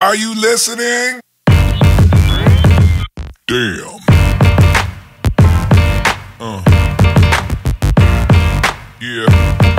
Are you listening? Damn. Uh. Yeah.